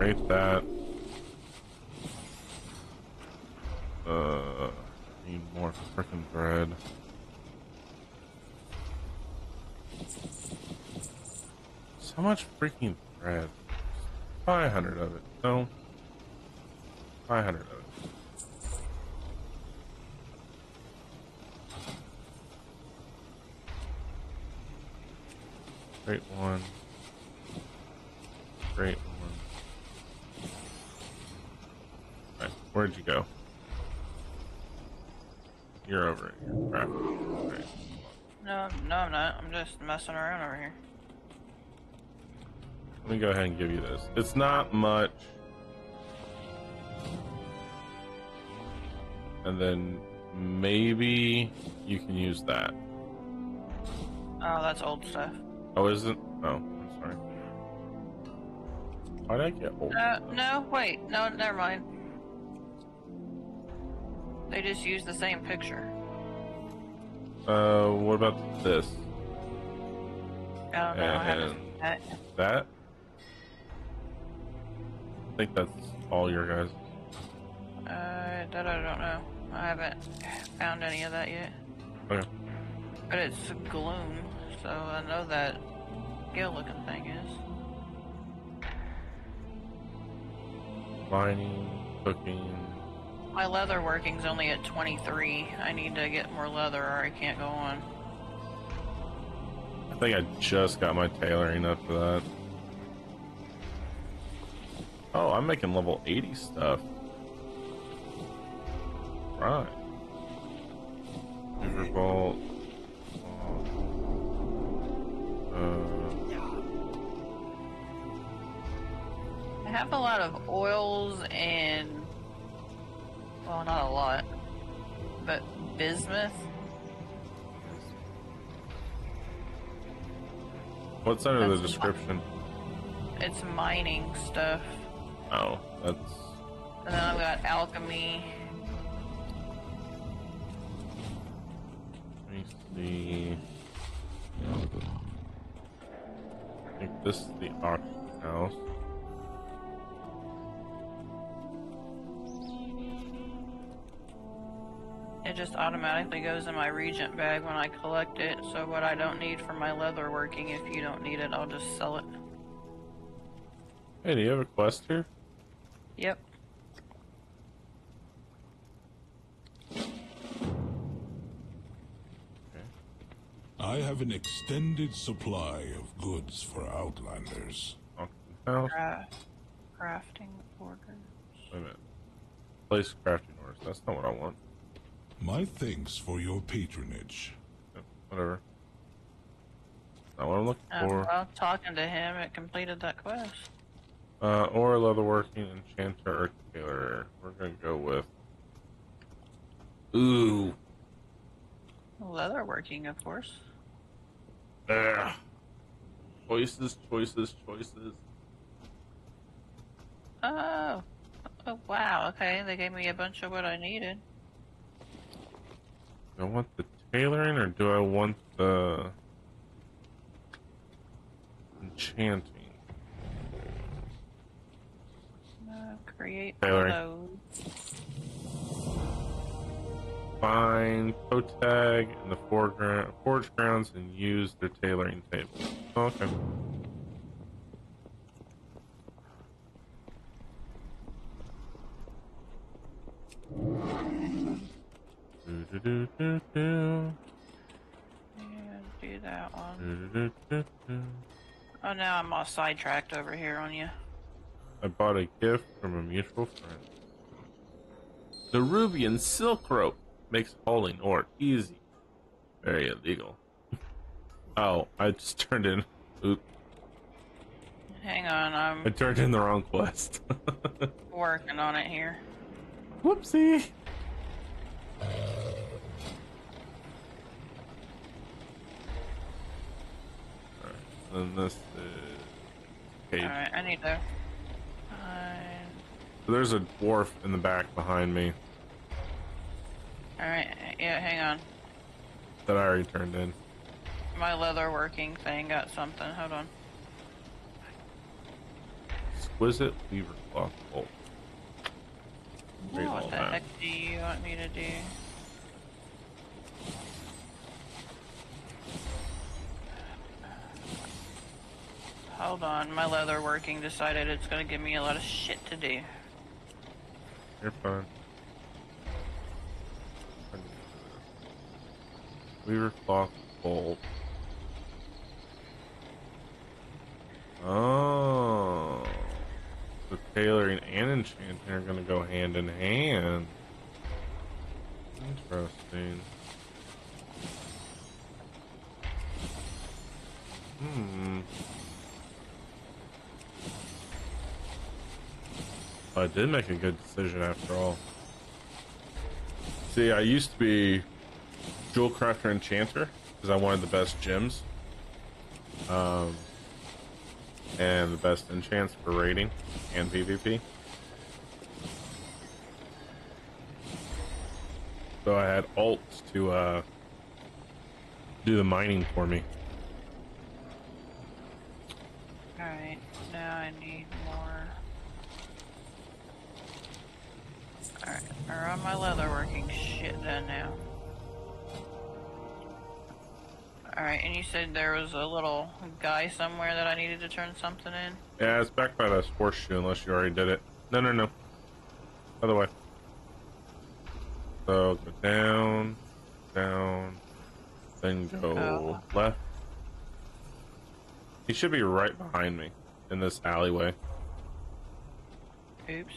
Create that. Uh, need more freaking thread. So much freaking thread. 500 of it. No. 500 of it. Great one. Great one. Alright, where'd you go? You're over here. No, no, I'm not. I'm just messing around over here. Let me go ahead and give you this. It's not much. And then maybe you can use that. Oh, that's old stuff. Oh, isn't? Oh, I'm sorry. Why did I get old? Uh, no, wait. No, never mind. They just use the same picture. Uh, what about this? I don't know. I haven't seen that. that? I think that's all your guys. Uh, that I don't know. I haven't found any of that yet. Okay. But it's gloom, so I know that gill looking thing is. Mining, cooking. My leather working's only at 23. I need to get more leather or I can't go on. I think I just got my tailoring up for that. Oh, I'm making level 80 stuff. Right. Riverbolt. Uh, I have a lot of oils and. Well, not a lot. But bismuth. what's under the That's- description? It's mining stuff. Oh, that's And then I've got alchemy. Let me see. I think this is the auction house. Just automatically goes in my reagent bag when I collect it. So what I don't need for my leather working, if you don't need it, I'll just sell it. Hey, do you have a quest here? Yep. I have an extended supply of goods for Outlanders. Auction house. Craft, crafting orders. Wait a minute. Place crafting orders. That's not what I want. My thanks for your patronage. Yep, whatever. Not what I'm looking Uh, for. well, talking to him, it completed that quest. Uh, or leatherworking, enchanter, or tailor. We're gonna go with. Ooh. Leatherworking, of course. Ugh. Choices, choices, choices. Oh. Oh, wow. Okay, they gave me a bunch of what I needed. Do I want the tailoring or do I want the enchanting? Uh, create Tailoring. clothes. Find Potag in the foreground, forge grounds and use their tailoring table. Okay. Do-do-do-do-do. Yeah, do that one. Do-do-do-do-do. Oh, now I'm all sidetracked over here on you. I bought a gift from a mutual friend. The Rubian silk rope makes hauling ore easy. Very illegal. oh, I just turned in. Oop, Hang on, I'm. I'm turned in the wrong quest. working on it here. Whoopsie. Alright, then this uh, is page. Alright, I need to. Alright, There's a dwarf in the back behind me Alright, yeah, hang on. that I already turned in. My leather working thing got something. Hold on. exquisite weaver cloth bolt. What the heck do you want me to do? Hold on, my leather working decided it's gonna give me a lot of shit to do. You're fine. Weaver cloth bolt. Oh. The tailoring and enchanting are gonna go hand in hand. Interesting. Hmm. I did make a good decision after all. See, I used to be jewel crafter enchanter because I wanted the best gems. Um, and the best enchants for raiding and PvP. So I had alts to uh, do the mining for me. Alright, now I need are all my leather working shit done now? Alright, and you said there was a little guy somewhere that I needed to turn something in? Yeah, it's back by the horseshoe unless you already did it. No, no, no. Other way. So go down, down, then go Oh. left. He should be right behind me in this alleyway. Oops.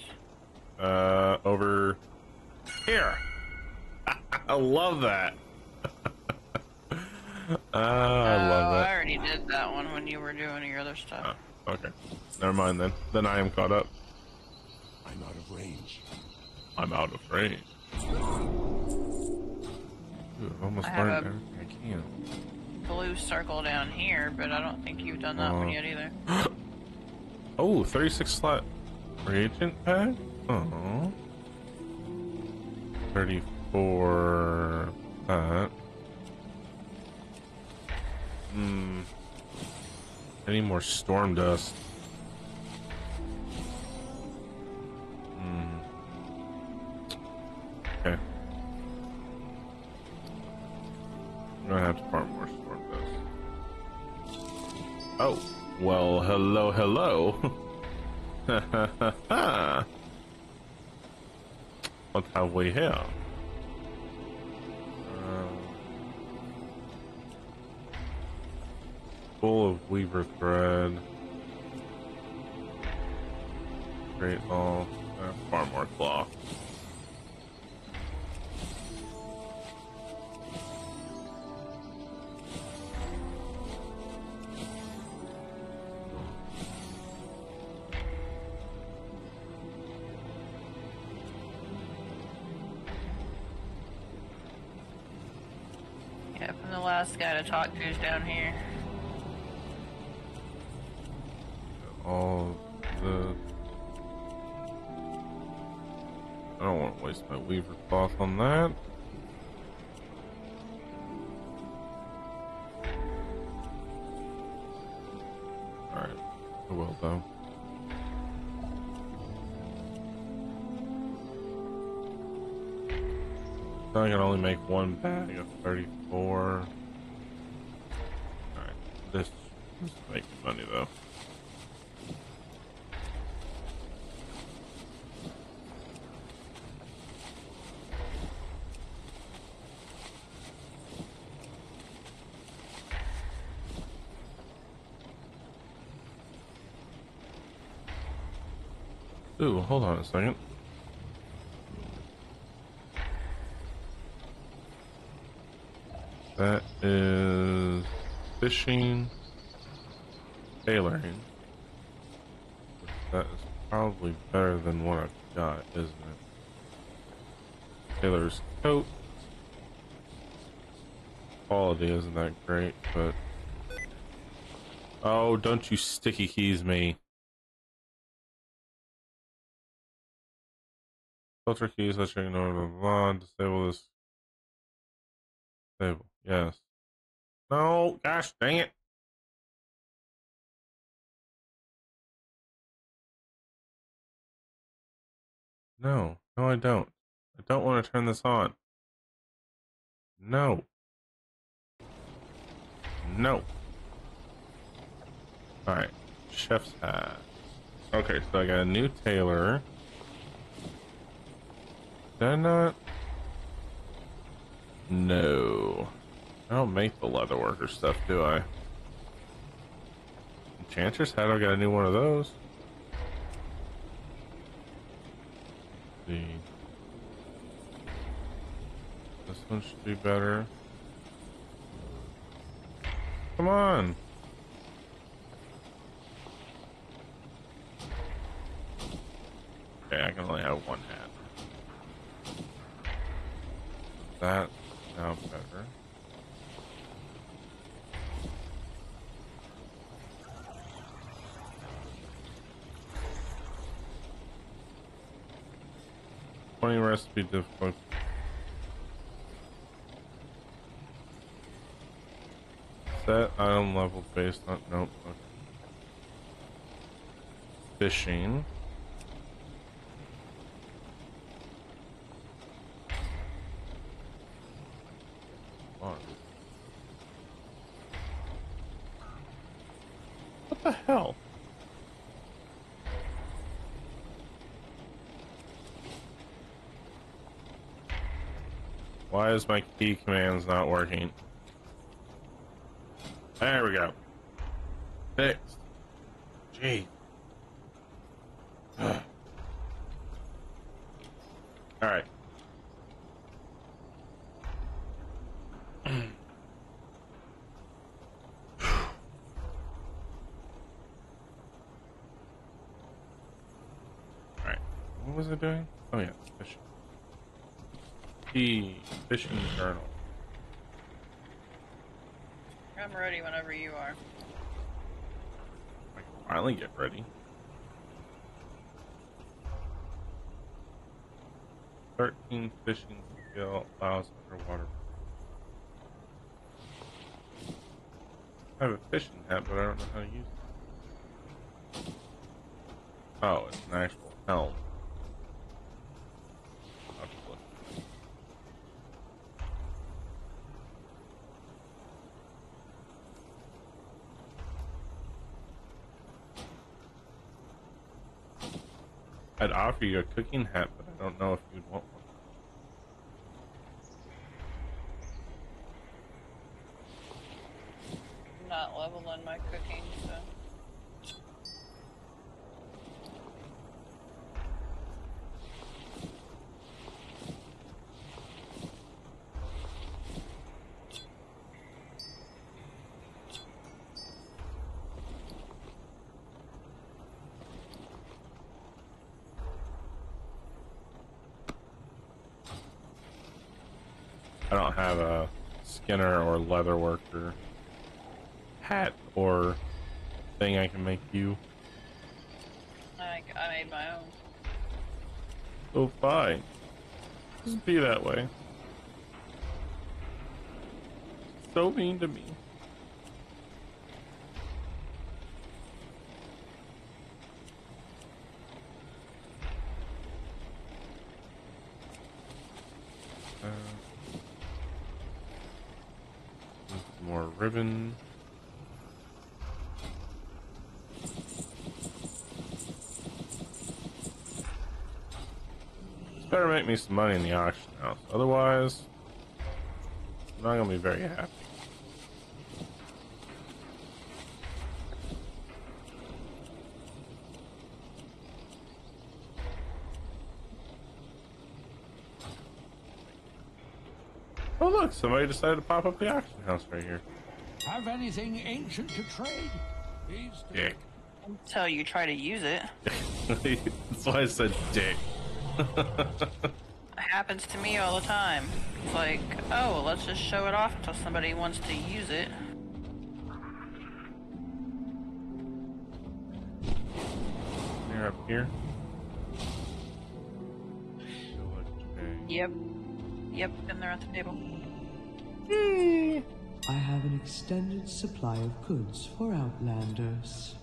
Uh, over here. I love that. Ah, I love Oh, that. I already did that one when you were doing your other stuff. Oh, okay. Never mind then. Then I am caught up. I'm out of range. I'm out of range. Ooh, I've almost I have learned a- everything I can. Blue circle down here, but I don't think you've done that one Uh, yet either. Oh, 36 slot reagent pack? Oh. 34 that. Hmm. Any more storm dust? Hmm. Okay. I'm gonna have to farm more storm dust. Oh, well, hello, hello. what have we here? Full of weaver thread. Great all. Uh, far more cloth. Yep, and the last guy to talk to is down here. all the. I don't want to waste my weaver cloth on that. Alright, I will though. I can only make one bag of 34. Alright, this is making money though. Ooh, hold on a second. That is fishing, tailoring. That is probably better than what I've got, isn't it? Tailor's coat. Quality isn't that great, but. Oh, don't you sticky keys me. Filter keys, let's in blah, blah, blah, disable this. Disable, yes. No, gosh dang it. No, no, I don't. I don't want to turn this on. No. No. Alright, chef's hat. Okay, so I got a new tailor. Did I not? No. I don't make the leatherworker stuff, do I? Enchantress hat, I got a new one of those. See. This one should be better. Come on. Okay, I can only have one hat. That now better. Recipe difficult. Set item level based on. Okay. Fishing. on. What the hell? Is my key commands not working? There we go. Fixed. Gee. Alright. Alright. What was it doing? Oh yeah, fishing. Key fishing journal. I'm ready whenever you are. I can finally get ready. Thirteen fishing skill allows underwater. I have a fishing hat, but I don't know how to use it. Oh, it's an actual helm. I'll have to look. I'd offer you a cooking hat, but I don't know if you'd want one. I'm not leveling my cooking, so. Have a Skinner or leather worker hat or thing I can make you. I, I made my own. So fine. Just be that way. So mean to me. Uh, more ribbon. This better make me some money in the auction house. Otherwise, I'm not gonna be very happy. Oh look, somebody decided to pop up the auction house right here. Have anything ancient to trade? These Dick. Until you try to use it. That's why I said dick. It happens to me all the time. It's like, oh, let's just show it off until somebody wants to use it. You're up here. Yep. Yep, been there at the table. Hmm. I have an extended supply of goods for Outlanders.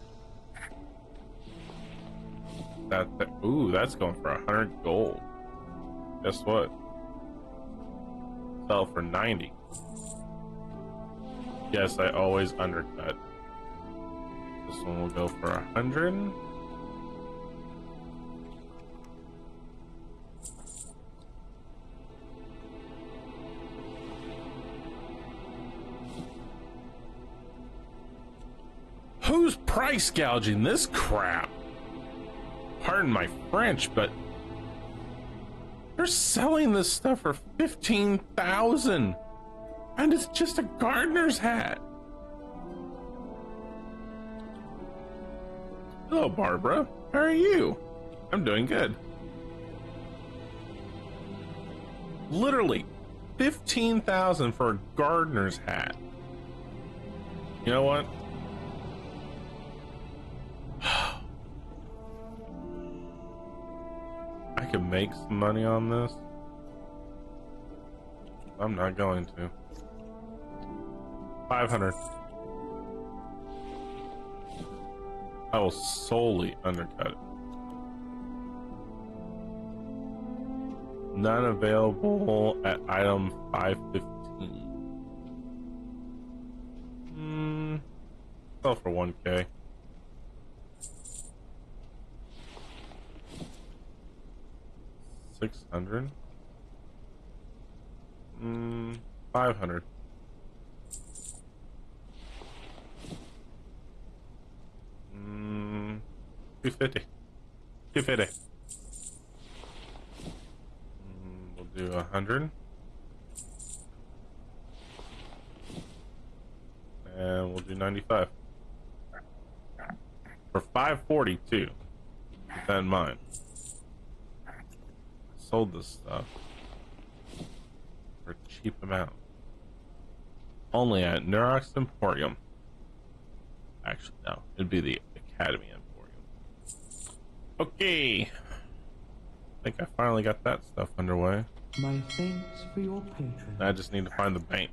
That, that ooh, that's going for a hundred gold. Guess what? Sell for ninety. Yes, I always undercut. This one will go for a hundred. Who's price gouging this crap? Pardon my French, but they're selling this stuff for 15,000 and it's just a gardener's hat. Hello, Barbara. How are you? I'm doing good. Literally 15,000 for a gardener's hat. You know what? Could make some money on this. I'm not going to. 500. I will solely undercut it. None available at item 515. Hmm. Sell for 1k. Six hundred. Mm, five hundred. Mm, two fifty. Two fifty. Mm, we'll do a hundred. And we'll do ninety-five. For five forty-two. Keep that in mind sold this stuff for a cheap amount. Only at Nerok's Emporium. Actually, no. It'd be the Academy Emporium. Okay. I think I finally got that stuff underway. My thanks for your patron. I just need to find the bank.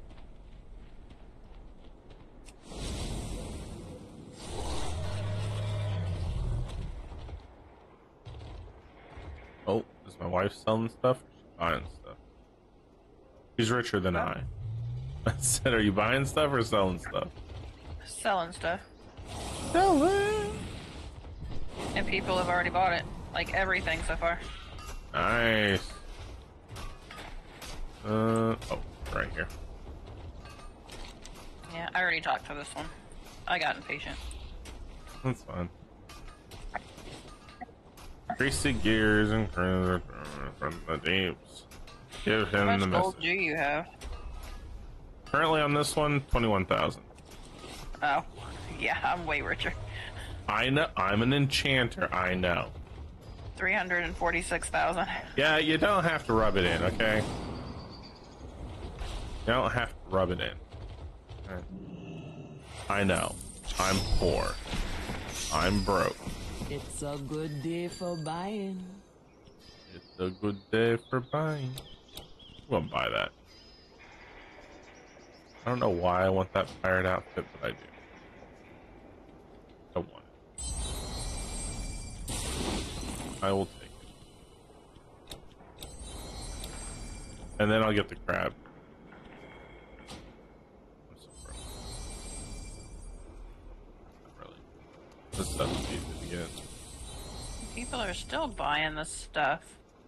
Oh, is my wife selling stuff? She's buying stuff. She's richer than I. I said, are you buying stuff or selling stuff? Selling stuff. Selling. And people have already bought it. Like everything so far. Nice. Uh oh, right here. Yeah, I already talked to this one. I got impatient. That's fine. Greasy gears and from the deeps. Give How him the much gold message. do you have? Currently on this one, twenty-one thousand. Oh, yeah, I'm way richer. I know. I'm an enchanter. I know. 346,000. Yeah, you don't have to rub it in, okay? You don't have to rub it in. I know. I'm poor. I'm broke. It's a good day for buying. It's a good day for buying. I won't buy that. I don't know why I want that pirate outfit, but I do. I want it. I will take it. And then I'll get the crab. I'm so. This stuff easy to. People are still buying this stuff.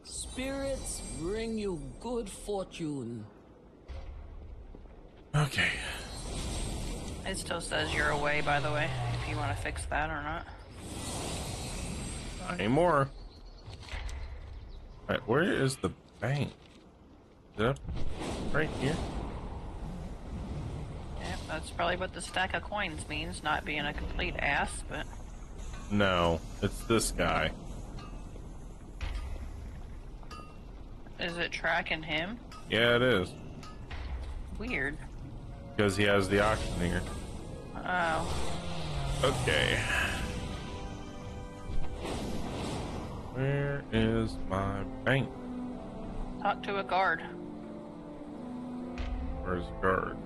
Spirits bring you good fortune. Okay. It still says you're away, by the way, if you want to fix that or not. Not anymore. Alright, where is the bank? Is it up right here? Yep, that's probably what the stack of coins means, not being a complete ass, but No, it's this guy. is it tracking him? Yeah, it is. Weird. Because he has the auctioneer. Oh, Okay. Where is my bank? talk to a guard. Where's the guard?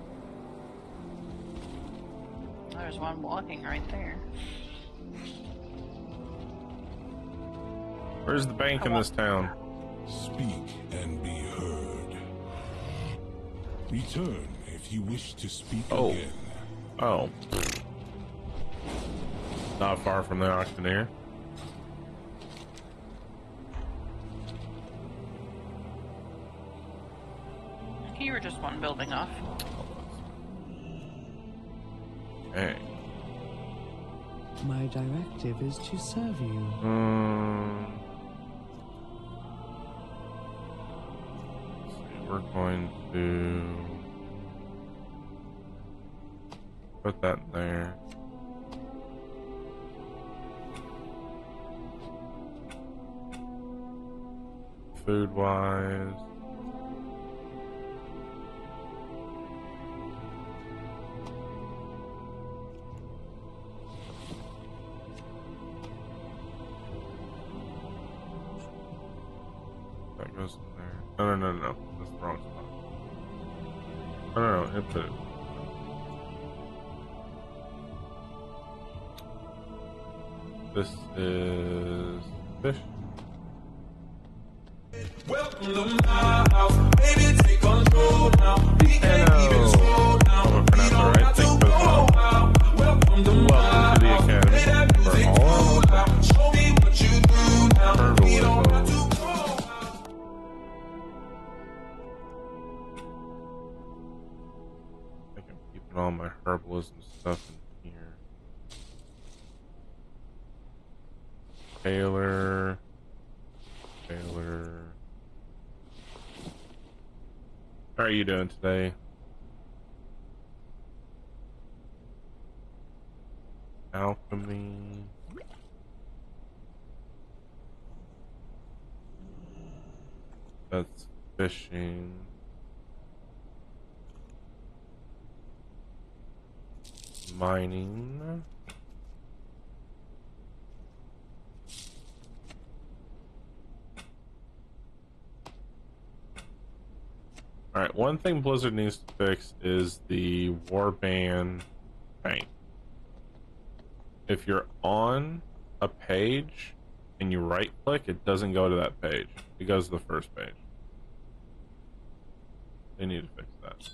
There's one walking right there. Where's the bank in this town? Speak and be heard. Return if you wish to speak Oh. again. Oh. Not far from the auctioneer. You were just one building off. Hey. My directive is to serve you. Um, we're going to put that there. Food wise. No, no, no, it. This is fish. How are you doing today? Alchemy. That's fishing. Mining. Alright, one thing Blizzard needs to fix is the Warband bank. If you're on a page and you right click, it doesn't go to that page. It goes to the first page. They need to fix that.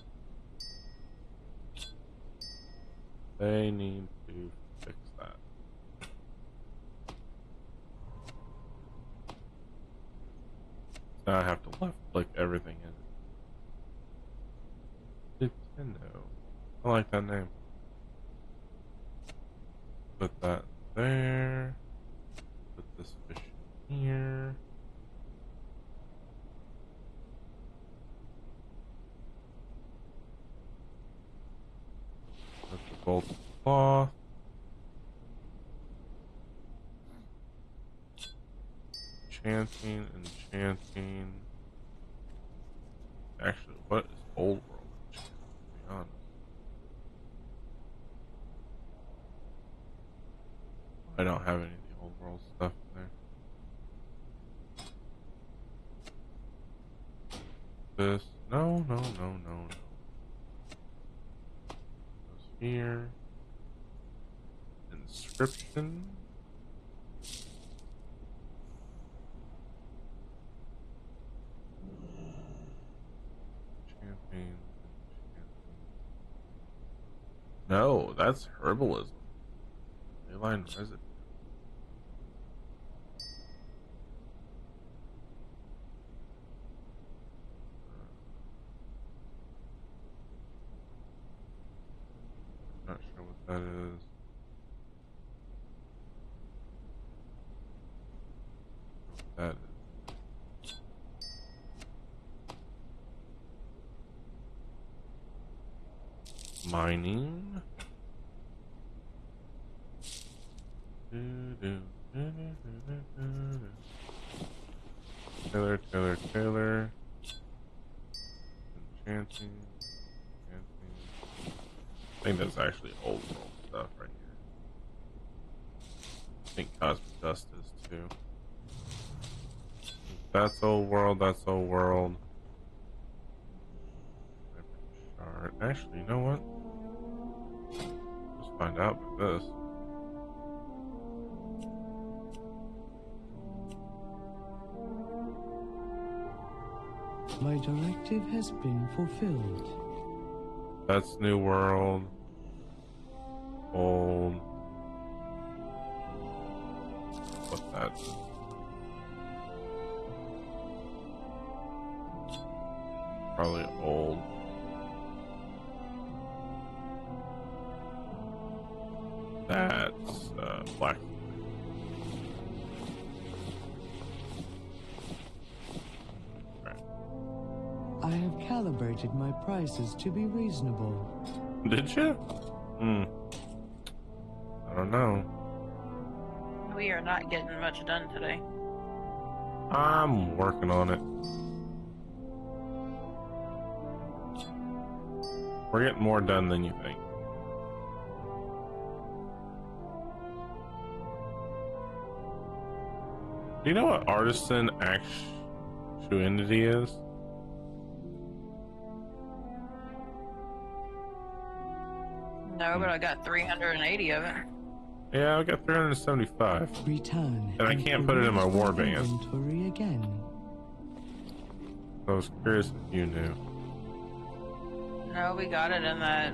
They need to fix that. Now I have to left click everything in. Nintendo. I like that name. Put that there. Put this fish here. Put the bolt cloth. Enchanting, enchanting. Actually, what is old world enchanting, to be honest? I don't have any old world stuff in there. This, no, no, no, no, no. Goes here. Inscription. Champagne. No, that's herbalism. Leyline residue. Not sure what that is. What that is. Mining. Tailor, Tailor, Tailor. Enchanting. Enchanting. I think that's actually old world stuff right here. I think Cosmic Dust is too. That's old world, that's old world. Alright, actually, you know what? Let's find out with this. My directive has been fulfilled. That's New World. Old. What's that? Probably old. That's uh, black. I have calibrated my prices to be reasonable. Did you? Hmm. I don't know. We are not getting much done today. I'm working on it. We're getting more done than you think. Do you know what Artisan's Acuity is? No, but I got 380 of it. Yeah, I got 375. Return. And I can't put it in my peruse warband. Inventory again. I was curious if you knew. No, we got it in that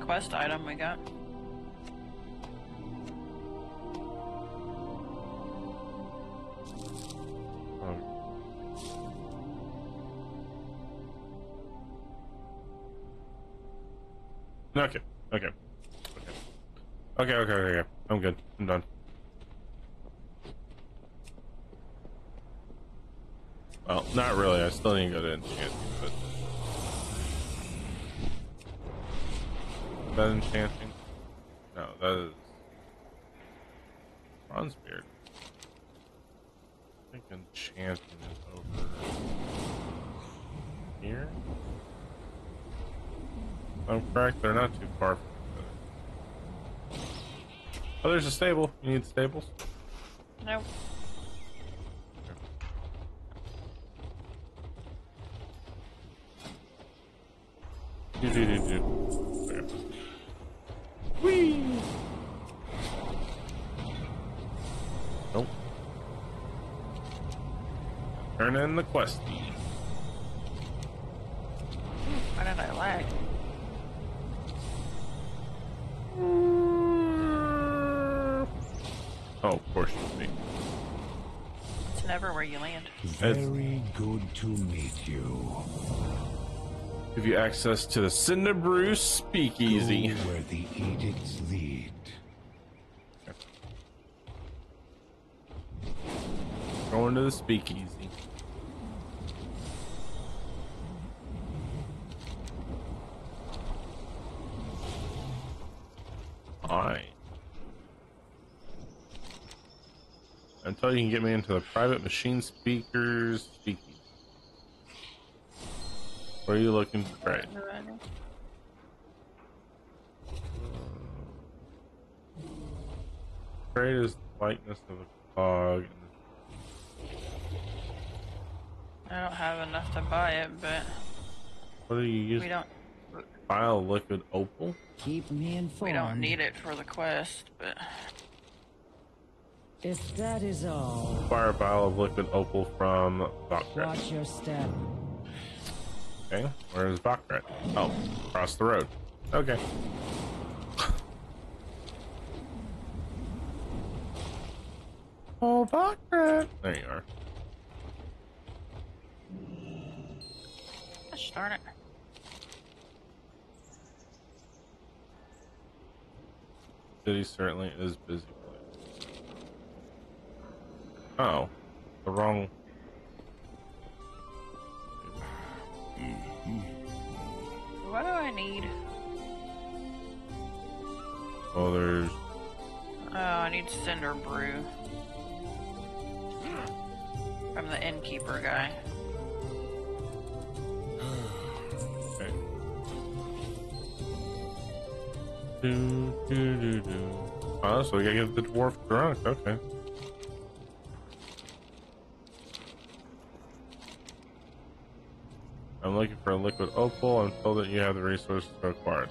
quest item we got. Okay. Okay. Okay. Okay. Okay. Okay. okay. I'm good. I'm done. Well, not really. I still need to go to enchant, but is that enchanting? No, that is Bronzebeard. I think enchanting is over here. I'm correct. They're not too far from each other. Oh, there's a stable. You need stables. Nope. Do do do do. Whee! Nope. Turn in the questy. Why did I lag? Oh, of course you see. It's never where you land. Very good to meet you. Give you access to the Cinnabrew Speakeasy. Go where the edicts lead. Going to the Speakeasy. Alright. Until you can get me into the private machine speakers speakeasy. Where are you looking to trade? Trade is the likeness of a cog. I don't have enough to buy it, but What do you use? we don't File liquid opal? Keep me informed. we don't need it for the quest, but If that is all, Fire a vial of liquid opal from Vokret. watch your step. Okay, where's Vokret? Oh, across the road. Okay. Oh, Vokret! There you are. gosh darn it. City certainly is busy. Oh, the wrong. What do I need? Oh, there's. Oh, I need cinder brew. From the innkeeper guy. Okay. Do, do, do, do. Oh, so we gotta get the dwarf drunk. Okay. For a liquid opal. I'm that you have the resources to acquire it.